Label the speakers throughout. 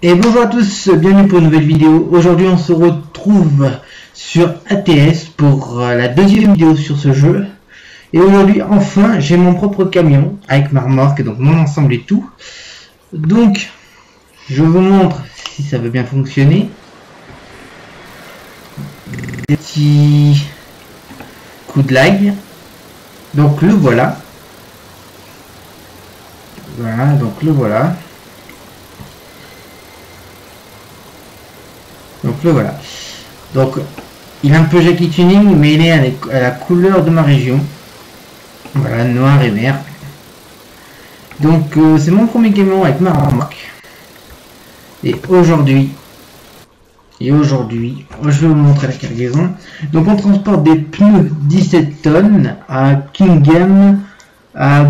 Speaker 1: Et bonjour à tous, bienvenue pour une nouvelle vidéo. Aujourd'hui on se retrouve sur ATS pour euh, la deuxième vidéo sur ce jeu. Et aujourd'hui enfin j'ai mon propre camion avec ma remorque, donc mon ensemble et tout. Donc je vous montre si ça veut bien fonctionner. Des petits coups de lag. Donc le voilà. Voilà, donc le voilà. Donc le voilà. Donc il a un peu Jackie Tuning, mais il est à la couleur de ma région. Voilà, noir et vert. Donc euh, c'est mon premier camion avec ma remorque. Et aujourd'hui, et aujourd'hui, je vais vous montrer la cargaison. Donc on transporte des pneus 17 tonnes à Kingham, à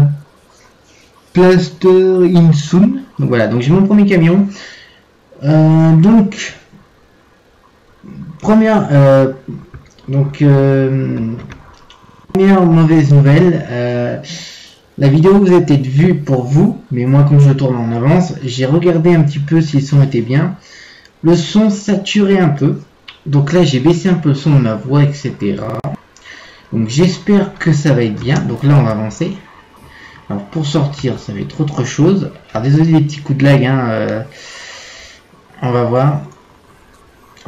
Speaker 1: Plaster in Soon. Donc voilà, donc j'ai mon premier camion. Euh, donc première, euh, donc, euh, première mauvaise nouvelle. Euh, la vidéo vous a peut-être vue pour vous, mais moi comme je tourne en avance, j'ai regardé un petit peu si le son était bien. Le son saturait un peu. Donc là j'ai baissé un peu le son de ma voix, etc. Donc j'espère que ça va être bien. Donc là on va avancer. Alors pour sortir ça va être autre chose. Alors désolé les petits coups de lag. Hein, on va voir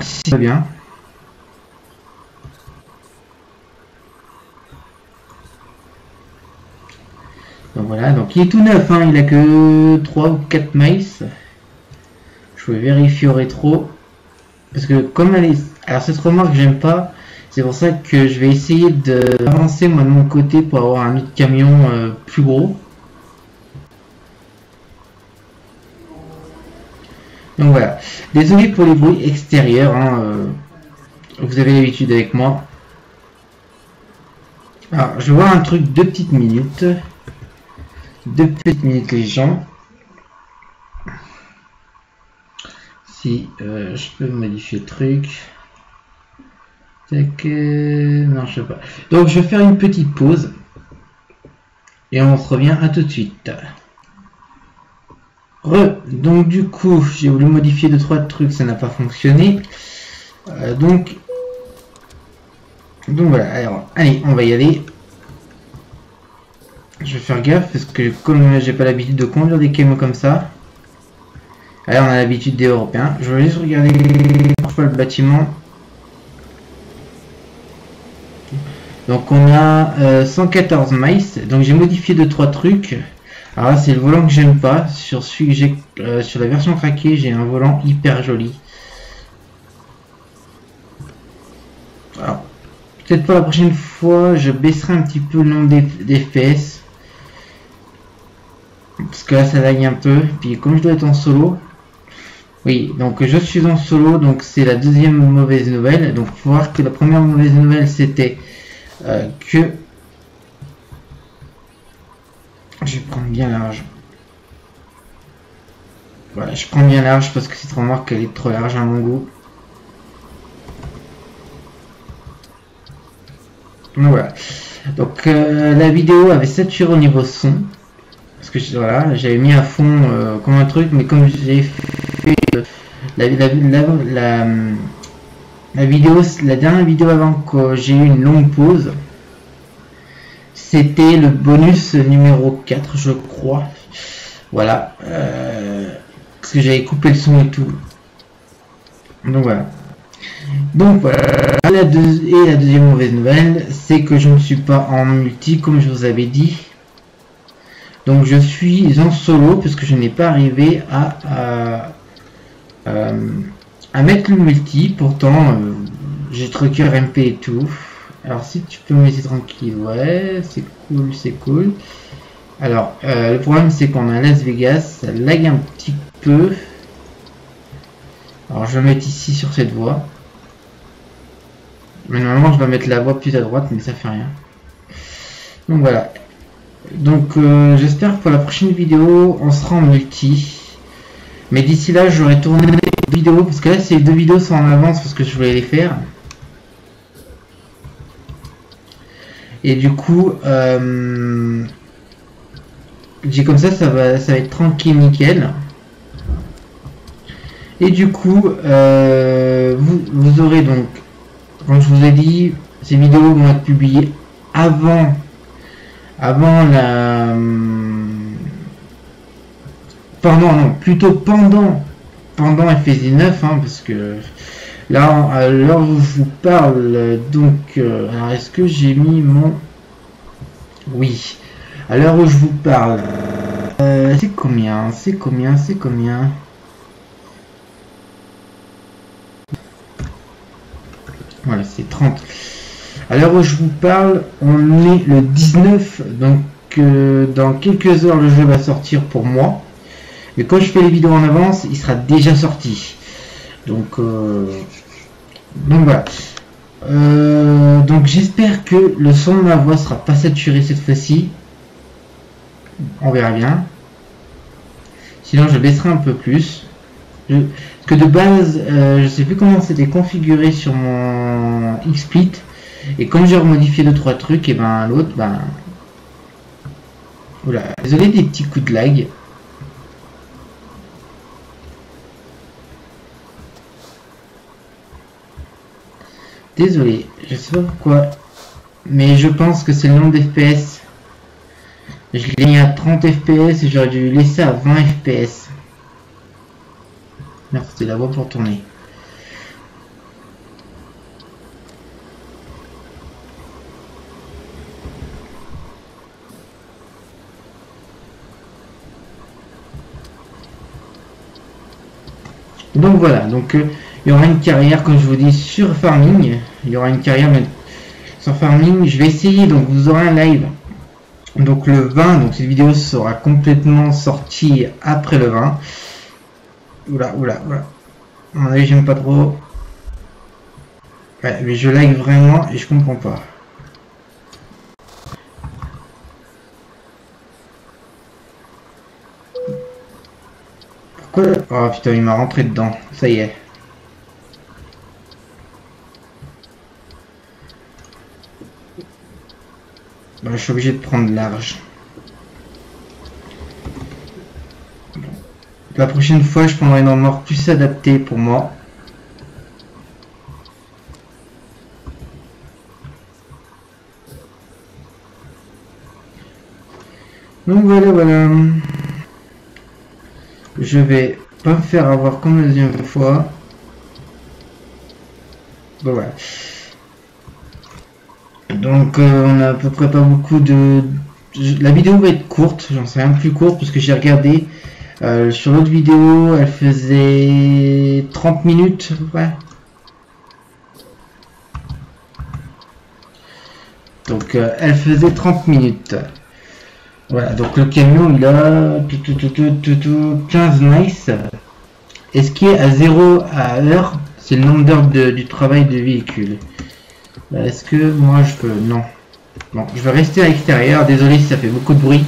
Speaker 1: si bien. Donc voilà, donc il est tout neuf, hein, il a que 3 ou 4 miles. Je vais vérifier au rétro. Parce que comme elle est... Alors cette remarque j'aime pas. C'est pour ça que je vais essayer d'avancer moi de mon côté pour avoir un autre camion euh, plus gros. Donc voilà. Désolé pour les bruits extérieurs. Hein, euh, vous avez l'habitude avec moi. Alors je vois un truc de petites minutes. Deux petites minutes les gens. Si euh, je peux modifier le truc. Euh, non, je sais pas. Donc je vais faire une petite pause. Et on revient à tout de suite. Re, donc du coup, j'ai voulu modifier deux trois trucs, ça n'a pas fonctionné. Euh, donc, donc voilà. Alors, allez, on va y aller. Je vais faire gaffe parce que comme j'ai pas l'habitude de conduire des camions comme ça. Alors on a l'habitude des Européens. Je vais juste regarder le bâtiment. Donc on a 114 euh, miles. Donc j'ai modifié 2-3 trucs. Là c'est le volant que j'aime pas. Sur euh, sur la version craquée, j'ai un volant hyper joli. Alors peut-être pas la prochaine fois, je baisserai un petit peu le nombre d'FPS parce que là ça lague un peu puis comme je dois être en solo oui donc je suis en solo donc c'est la deuxième mauvaise nouvelle donc voir que la première mauvaise nouvelle c'était euh, que je vais prendre bien large. Voilà je prends bien large parce que cette remarque elle est trop large à mon goût. Donc voilà. Donc euh, la vidéo avait saturé au niveau son. Parce que voilà, j'avais mis à fond euh, comme un truc, mais comme j'ai fait euh, la, la, vidéo, la dernière vidéo avant que j'ai eu une longue pause, c'était le bonus numéro 4, je crois. Voilà, euh, parce que j'avais coupé le son et tout. Donc voilà. Donc voilà. et la deuxième mauvaise nouvelle, c'est que je ne suis pas en multi comme je vous avais dit. Donc je suis en solo parce que je n'ai pas arrivé à, à, mettre le multi. Pourtant, euh, j'ai truqué MP et tout. Alors si tu peux me laisser tranquille, ouais, c'est cool, c'est cool. Alors, euh, le problème c'est qu'on a Las Vegas, ça lag un petit peu. Alors je vais mettre ici sur cette voie. Mais normalement je dois mettre la voie plus à droite, mais ça fait rien. Donc voilà. Donc euh, j'espère que pour la prochaine vidéo on sera en multi. Mais d'ici là j'aurai tourné des vidéos parce que là ces deux vidéos sont en avance parce que je voulais les faire. Et du coup euh, j'ai comme ça ça va ça va être tranquille nickel. Et du coup, euh, vous, aurez donc, comme je vous ai dit, ces vidéos vont être publiées avant, avant la, pendant, non, plutôt pendant, pendant FS19, hein, parce que là, où je vous parle, donc, euh, alors est-ce que j'ai mis mon, oui, à l'heure où je vous parle, euh, c'est combien, c'est combien, c'est combien? Voilà, c'est 30. À l'heure où je vous parle, on est le 19, donc euh, dans quelques heures le jeu va sortir pour moi. Mais quand je fais les vidéos en avance, il sera déjà sorti. Donc, donc voilà. Euh, donc j'espère que le son de ma voix sera pas saturé cette fois-ci. On verra bien. Sinon je baisserai un peu plus. parce que de base, je sais plus comment c'était configuré sur mon XSplit. Et comme j'ai remodifié deux trois trucs, et ben l'autre, ben. Oula, désolé des petits coups de lag. Désolé, je sais pas pourquoi. Mais je pense que c'est le nombre d'FPS. Je l'ai mis à 30 FPS et j'aurais dû laisser à 20 FPS. Merde, c'était la voie pour tourner. Donc voilà, donc euh, il y aura une carrière, comme je vous dis, sur Farming. Il y aura une carrière mais sur Farming. Je vais essayer, donc vous aurez un live. Donc le 20, donc cette vidéo sera complètement sortie après le 20. Oula, oula, oula. À mon j'aime pas trop. Ouais, mais je like vraiment et je comprends pas. Oh putain, il m'a rentré dedans. Ça y est. je suis obligé de prendre large. La prochaine fois, je prendrai une remorque plus adaptée pour moi. Donc voilà, voilà je vais pas me faire avoir comme la deuxième fois. Bon voilà. Donc euh, on a à peu près pas beaucoup de... La vidéo va être courte, j'en sais rien plus courte parce que j'ai regardé euh, sur l'autre vidéo, elle faisait 30 minutes à Donc euh, elle faisait 30 minutes. Voilà, donc le camion il a 15 nice. Et ce qui est à 0 à l'heure, c'est le nombre d'heures du travail de véhicule. Bah, est-ce que moi je peux Non. Bon, je vais rester à l'extérieur. Désolé si ça fait beaucoup de bruit.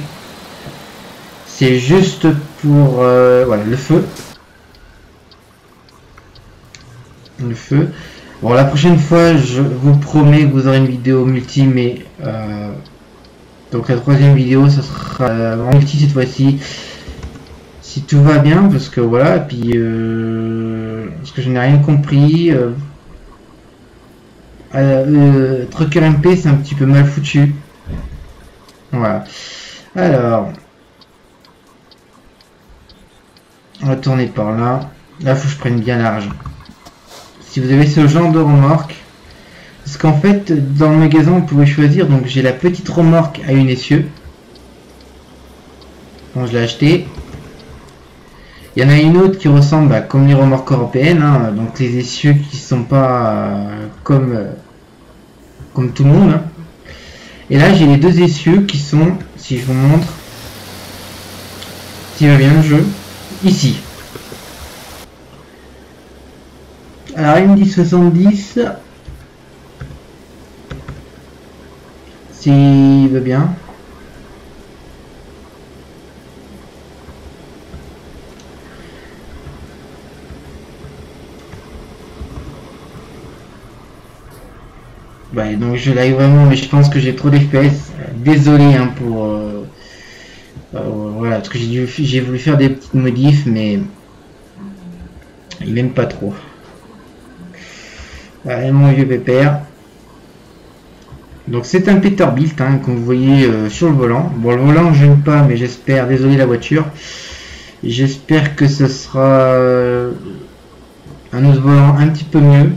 Speaker 1: C'est juste pour euh, voilà, le feu. Le feu. Bon, la prochaine fois, je vous promets que vous aurez une vidéo multi, mais euh, donc la troisième vidéo, ça sera en multi cette fois-ci. Si tout va bien, parce que voilà, puis euh, parce que je n'ai rien compris. Euh, Trucker MP, c'est un petit peu mal foutu. Voilà. Alors, on va tourner par là. Là, faut que je prenne bien large. Si vous avez ce genre de remorque, parce qu'en fait, dans le magasin, vous pouvez choisir. Donc, j'ai la petite remorque à une essieu. Bon, je l'ai acheté. Il y en a une autre qui ressemble à comme les remorques européennes. Hein. donc, les essieux qui sont pas euh, comme, euh, comme tout le monde. Hein. Et là, j'ai les deux essieux qui sont, si je vous montre, si va bien le jeu, ici. Alors, une 1070 S'il veut bien. Donc je live vraiment, mais je pense que j'ai trop d'FPS. Désolé hein, pour... Euh, euh, voilà, parce que j'ai voulu faire des petites modifs, mais... Il aime pas trop. Mon vieux pépère. Donc c'est un Peterbilt hein, que vous voyez euh, sur le volant. Bon le volant je n'aime pas mais j'espère, désolé la voiture. J'espère que ce sera un autre volant un petit peu mieux.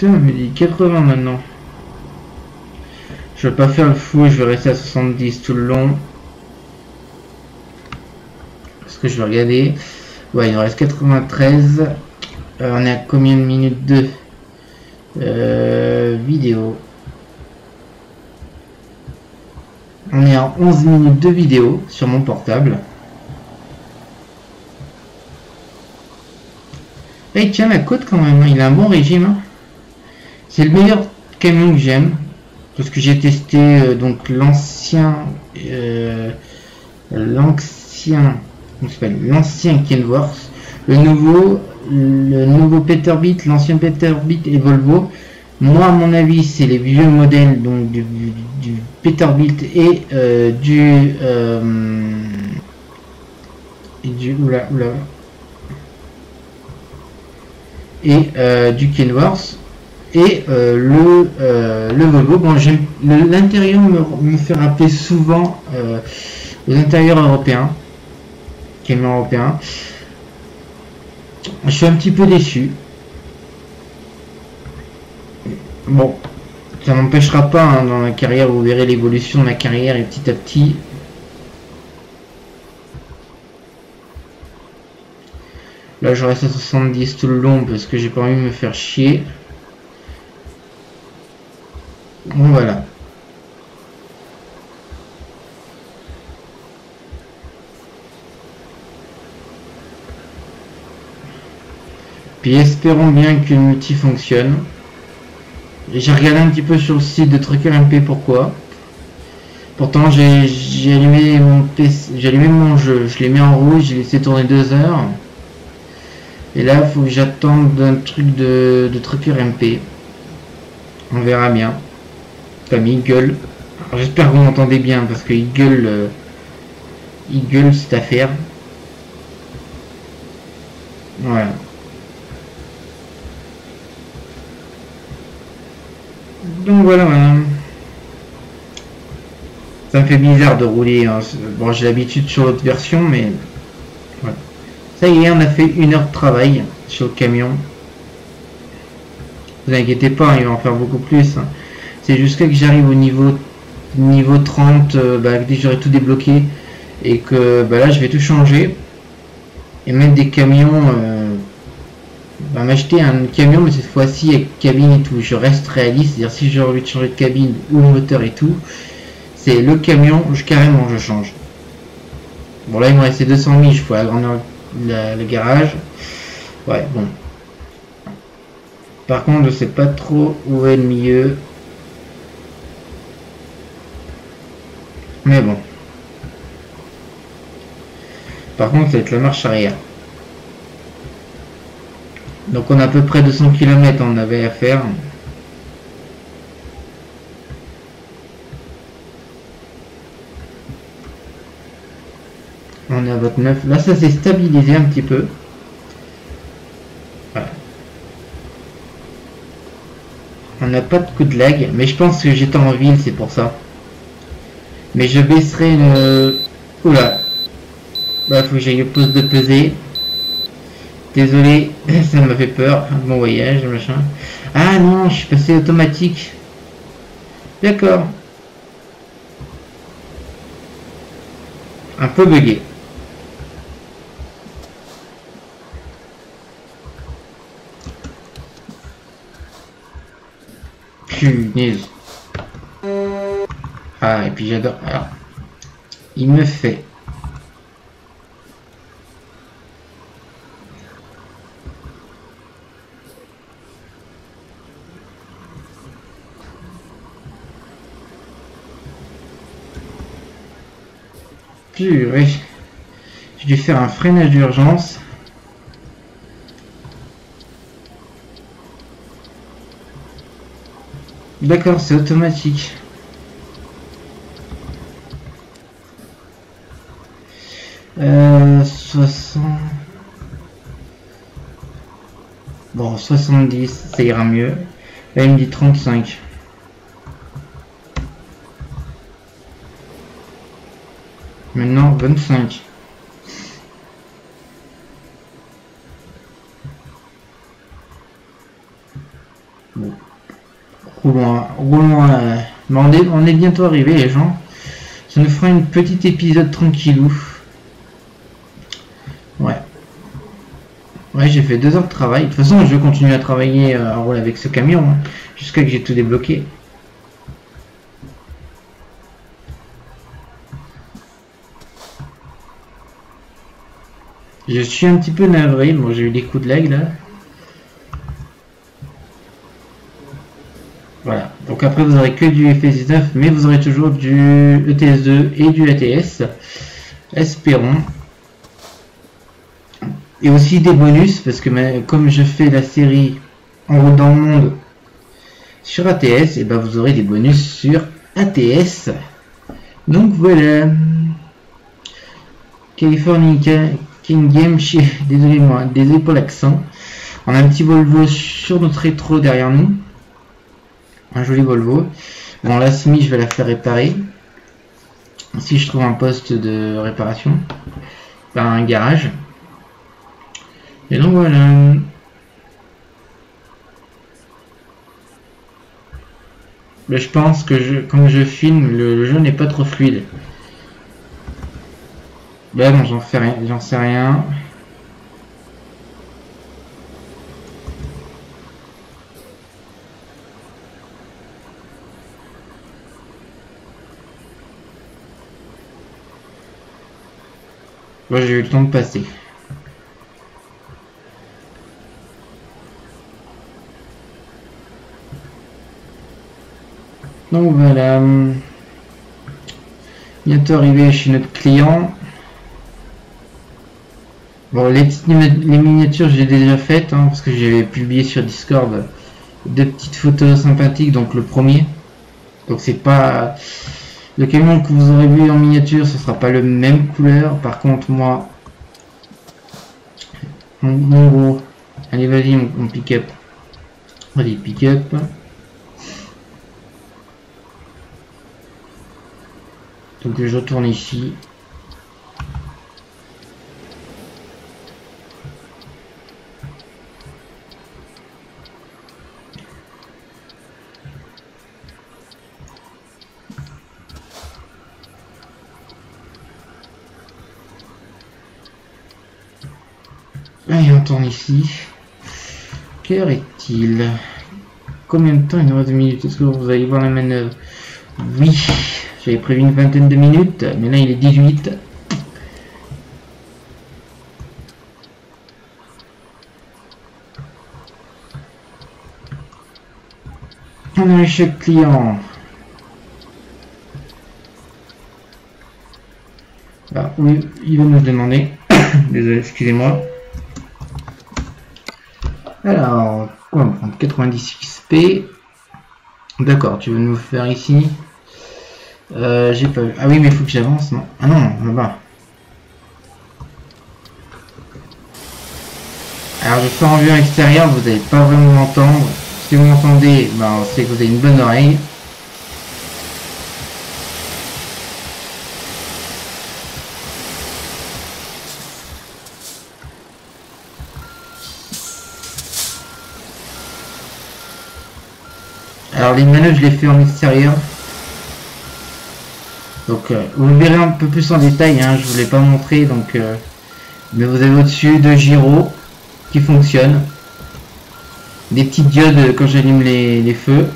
Speaker 1: Putain mais il 80 maintenant. Je vais pas faire le fou, je vais rester à 70 tout le long que je vais regarder. Ouais, il nous reste 93. Euh, on est à combien de minutes de euh, vidéo? On est à 11 minutes de vidéo sur mon portable. Et il tient la côte quand même, hein. il a un bon régime. Hein. C'est le meilleur camion que j'aime. Parce que j'ai testé euh, donc l'ancien l'ancien l'ancien Kenworth, le nouveau, le nouveau Peterbilt, l'ancien Peterbilt et Volvo. Moi, à mon avis, c'est les vieux modèles donc du, Peterbilt et euh, du euh, et du et euh, du Kenworth et le le Volvo. Bon, l'intérieur me, me, fait rappeler souvent les intérieurs européens européen. Je suis un petit peu déçu. Bon, ça n'empêchera pas hein, dans la carrière, vous verrez l'évolution de la carrière et petit à petit. Là, je reste à 70 tout le long parce que j'ai pas envie de me faire chier. Voilà. Puis espérons bien que l'outil fonctionne. J'ai regardé un petit peu sur le site de Trucker MP pourquoi. Pourtant j'ai allumé mon PC, j'ai allumé mon jeu, je l'ai mis en rouge, j'ai laissé tourner deux heures. Et là il faut que j'attende un truc de, de Trucker MP. On verra bien. Il gueule. J'espère que vous m'entendez bien parce qu'il gueule euh, il gueule cette affaire. Voilà. Donc voilà, Ça me fait bizarre de rouler. Hein. Bon, j'ai l'habitude sur l'autre version, mais Ça y est, on a fait une heure de travail sur le camion. Vous inquiétez pas, il va en faire beaucoup plus. Hein. C'est jusqu'à que j'arrive au niveau niveau 30, euh, bah, que j'aurai tout débloqué et que bah, là je vais tout changer et mettre des camions. Euh, va m'acheter un camion, mais cette fois-ci avec cabine et tout. Je reste réaliste, c'est-à-dire si j'ai envie de changer de cabine ou moteur et tout, c'est le camion, je, carrément je change. Bon là il me restait 200 000, je faut agrandir le garage. Ouais, bon. Par contre, je sais pas trop où est le milieu. Mais bon. Par contre, c'est la marche arrière. Donc on a à peu près 200 km on avait à faire. On est à 29. Là ça s'est stabilisé un petit peu. On n'a pas de coup de lag, mais je pense que j'étais en ville, c'est pour ça. Mais je baisserai une... Oula. Bah faut que j'aille au poste de peser. Désolé, ça m'a fait peur. Bon voyage, machin. Ah non, je suis passé automatique. D'accord. Un peu bugué. Punaise. Ah, et puis j'adore. Il me fait oui. J'ai dû faire un freinage d'urgence. D'accord, c'est automatique. Euh, 60... Bon, 70, ça ira mieux. Là, il me dit 35. Maintenant, 25. Bon. Roulons, roulons, euh, mais on est, bientôt arrivé, les gens. Ça nous fera une petite épisode tranquillou. Ouais. Ouais, j'ai fait deux heures de travail. De toute façon, je vais continuer à travailler euh, rouler avec ce camion. hein, Jusqu'à que j'ai tout débloqué. Je suis un petit peu navré. Bon, j'ai eu des coups de lag là. Voilà. Donc après, vous aurez que du FS19, mais vous aurez toujours du ETS2 et du ATS. Espérons. Et aussi des bonus, parce que comme je fais la série En route dans le monde sur ATS, et ben vous aurez des bonus sur ATS. Donc voilà. Californie King Game chez. Désolé moi, désolé pour l'accent. On a un petit Volvo sur notre rétro derrière nous. Un joli Volvo. Bon la semi je vais la faire réparer. Si je trouve un poste de réparation. Par un garage. Et donc voilà. Mais je pense que je, comme je filme, le, jeu n'est pas trop fluide. Ben non, j'en fais rien, j'en sais rien. Moi j'ai eu le temps de passer. Donc voilà. Bientôt arrivé chez notre client. Bon, les, les miniatures, j'ai déjà faites, hein, parce que j'avais publié sur Discord deux petites photos sympathiques, donc le premier. Donc c'est pas... Le camion que vous aurez vu en miniature, ce sera pas le même couleur. Par contre, moi... Mon, gros... Allez, vas-y, mon, mon pick-up. Vas-y, pick-up. Donc je retourne ici. Allez, on tourne ici. Quelle heure est-il Combien de temps? Il nous reste de minutes Est-ce que vous allez voir la manœuvre? Oui, j'avais prévu une vingtaine de minutes, mais là il est 18. On a un chèque client. Ah, oui, il va nous demander. Désolé, excusez-moi. Alors, on va prendre 90 XP. D'accord, tu veux nous faire ici? Euh, J'ai pas vu. Ah oui, mais il faut que j'avance, non Ah non, là-bas. Alors, je fais en vue extérieure, vous n'allez pas vraiment m'entendre. Si vous m'entendez, ben, c'est que vous avez une bonne oreille. Alors les manœuvres, je les fais en extérieur. Donc euh, vous verrez un peu plus en détail, hein, je vous l'ai pas montré. Donc, euh, mais vous avez au-dessus deux gyros qui fonctionnent. Des petites diodes quand j'allume les, feux.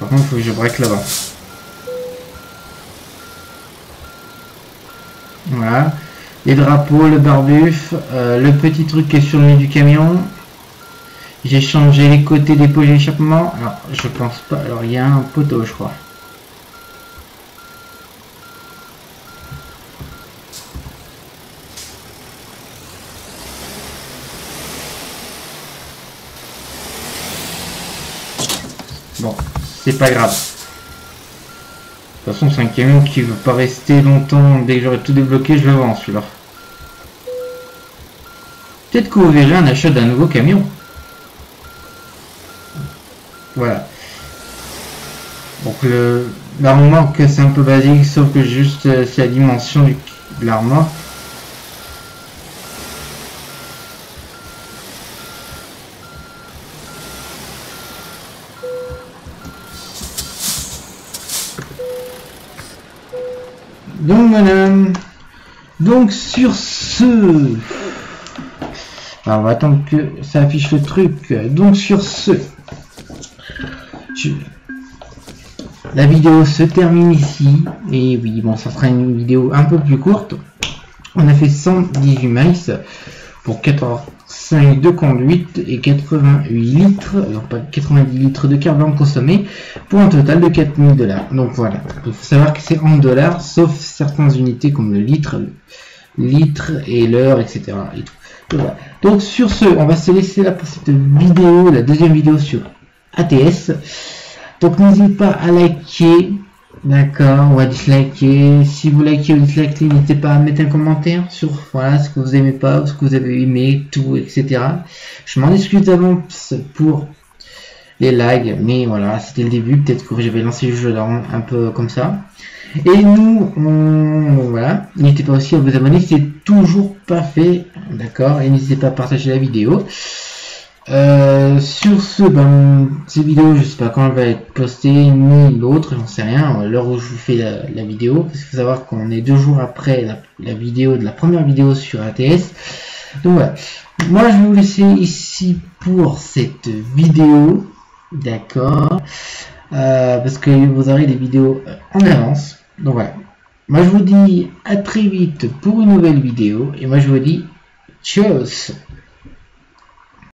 Speaker 1: Par contre, il faut que je braque là-bas. Voilà. Les drapeaux, le barbuf, euh, le petit truc qui est sur le nez du camion. J'ai changé les côtés des pots d'échappement. Alors, je pense pas. Alors, il y a un poteau, je crois. C'est pas grave. De toute façon, c'est un camion qui veut pas rester longtemps. Dès que j'aurai tout débloqué, je le vends celui-là. Peut-être que vous verrez un achat d'un nouveau camion. Voilà. Donc le l'armoire que c'est un peu basique, sauf que juste euh, c'est la dimension de l'armoire. Donc voilà. Donc sur ce... Alors on va attendre que ça affiche le truc. Donc sur ce... La vidéo se termine ici. Et oui, bon, ça sera une vidéo un peu plus courte. On a fait 118 miles pour 85 de conduite et 88 litres, non pas 90 litres de carburant consommé pour un total de 4000 dollars. Donc voilà, il faut savoir que c'est en dollars, sauf certaines unités comme le litre, le litre et l'heure, etc. Donc sur ce, on va se laisser là pour cette vidéo, la deuxième vidéo sur ATS. Donc n'hésitez pas à liker, d'accord, ou à disliker. Si vous likez ou dislikez, n'hésitez pas à mettre un commentaire sur voilà ce que vous aimez pas, ce que vous avez aimé, tout, etc. Je m'en excuse d'avance pour les lags, mais voilà, c'était le début. Peut-être que j'avais lancé le jeu un peu comme ça. Et nous, on, voilà, n'hésitez pas aussi à vous abonner si c'est toujours pas fait, d'accord, et n'hésitez pas à partager la vidéo. Euh, sur ce, ben, cette vidéo, je sais pas quand elle va être postée, ni l'autre, j'en sais rien, l'heure où je vous fais la, vidéo, parce qu'il faut savoir qu'on est deux jours après la, vidéo de la première vidéo sur ATS. Donc voilà. Moi, je vais vous laisser ici pour cette vidéo, d'accord, euh, parce que vous aurez des vidéos en avance. Donc voilà. Moi, je vous dis à très vite pour une nouvelle vidéo, et moi, je vous dis, tchuss